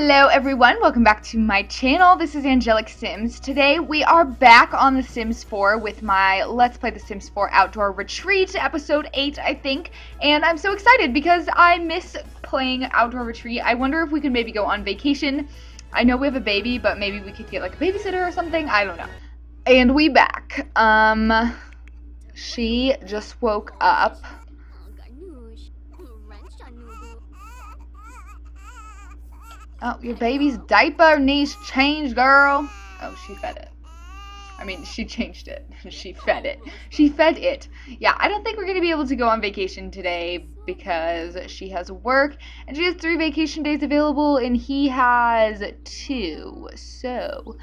Hello everyone, welcome back to my channel. This is Angelic Sims. Today we are back on The Sims 4 with my Let's Play The Sims 4 Outdoor Retreat, episode 8 I think. And I'm so excited because I miss playing Outdoor Retreat. I wonder if we could maybe go on vacation. I know we have a baby, but maybe we could get like a babysitter or something. I don't know. And we back. Um, she just woke up. Oh, your baby's diaper needs change, girl. Oh, she fed it. I mean, she changed it. she fed it. She fed it. Yeah, I don't think we're going to be able to go on vacation today because she has work and she has three vacation days available and he has two. So,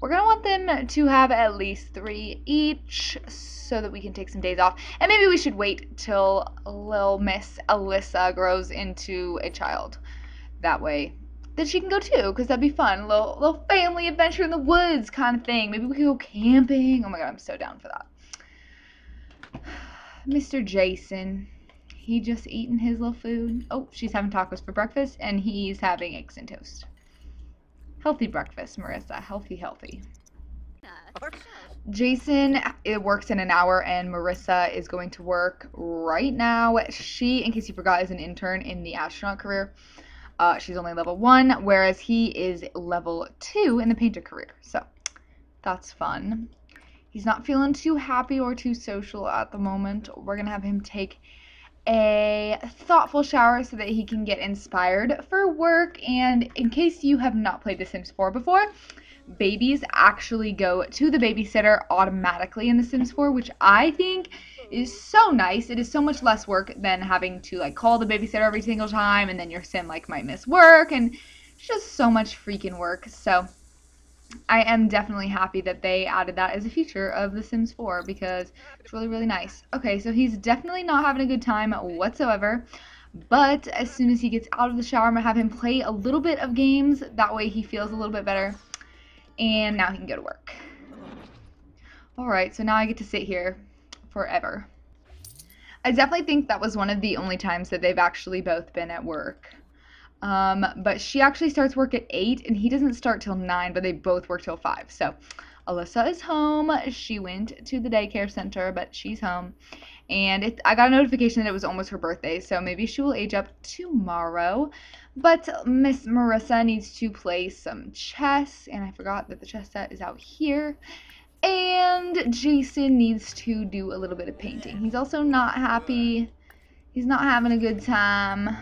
we're going to want them to have at least three each so that we can take some days off. And maybe we should wait till little Miss Alyssa grows into a child. That way then she can go too, because that'd be fun. A little, little family adventure in the woods kind of thing. Maybe we could go camping. Oh my god, I'm so down for that. Mr. Jason, he just eating his little food. Oh, she's having tacos for breakfast, and he's having eggs and toast. Healthy breakfast, Marissa. Healthy, healthy. Jason it works in an hour and Marissa is going to work right now. She, in case you forgot, is an intern in the astronaut career. Uh, she's only level one, whereas he is level two in the painter career. So that's fun. He's not feeling too happy or too social at the moment. We're going to have him take a thoughtful shower so that he can get inspired for work. And in case you have not played The Sims 4 before, babies actually go to the babysitter automatically in The Sims 4, which I think is so nice. It is so much less work than having to like call the babysitter every single time and then your sim like might miss work and it's just so much freaking work. So I am definitely happy that they added that as a feature of The Sims 4 because it's really, really nice. Okay, so he's definitely not having a good time whatsoever. But as soon as he gets out of the shower, I'm going to have him play a little bit of games. That way he feels a little bit better. And now he can go to work. Alright, so now I get to sit here forever. I definitely think that was one of the only times that they've actually both been at work. Um, but she actually starts work at 8 and he doesn't start till 9, but they both work till 5. So Alyssa is home. She went to the daycare center, but she's home. And it, I got a notification that it was almost her birthday, so maybe she will age up tomorrow. But Miss Marissa needs to play some chess, and I forgot that the chess set is out here. And Jason needs to do a little bit of painting. He's also not happy. He's not having a good time.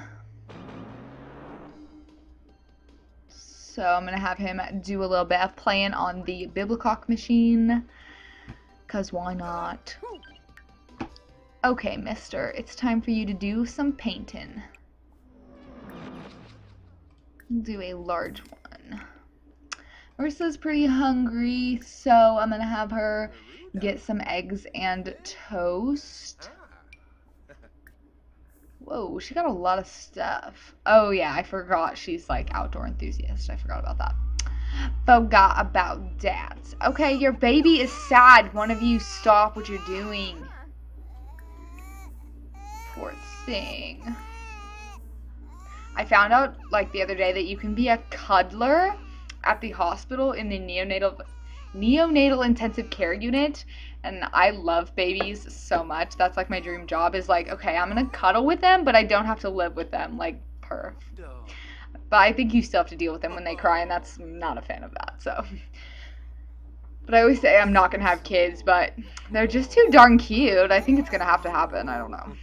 So I'm going to have him do a little bit of playing on the Biblicock machine. Because why not? Okay, mister. It's time for you to do some painting. Do a large one. Ursula's pretty hungry, so I'm gonna have her get some eggs and toast. Whoa, she got a lot of stuff. Oh yeah, I forgot she's like outdoor enthusiast. I forgot about that. Forgot about that. Okay, your baby is sad. One of you stop what you're doing. Poor thing. I found out like the other day that you can be a cuddler at the hospital in the neonatal neonatal intensive care unit and I love babies so much. That's like my dream job is like, okay, I'm going to cuddle with them, but I don't have to live with them like perf. But I think you still have to deal with them when they cry and that's not a fan of that. So But I always say I'm not going to have kids, but they're just too darn cute. I think it's going to have to happen. I don't know.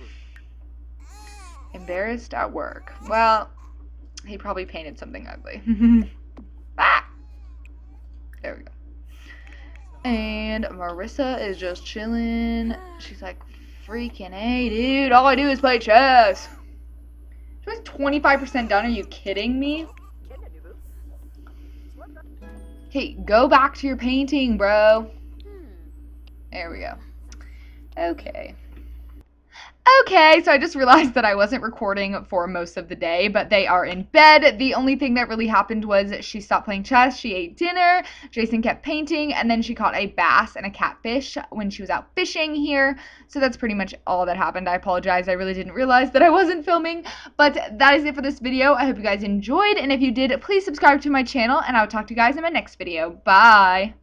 Embarrassed at work. Well, he probably painted something ugly. Ah! There we go. And Marissa is just chilling. She's like, freaking hey, dude. All I do is play chess. She was 25% done. Are you kidding me? Hey, go back to your painting, bro. There we go. Okay. Okay, so I just realized that I wasn't recording for most of the day, but they are in bed. The only thing that really happened was she stopped playing chess, she ate dinner, Jason kept painting, and then she caught a bass and a catfish when she was out fishing here. So that's pretty much all that happened. I apologize, I really didn't realize that I wasn't filming, but that is it for this video. I hope you guys enjoyed, and if you did, please subscribe to my channel, and I'll talk to you guys in my next video. Bye!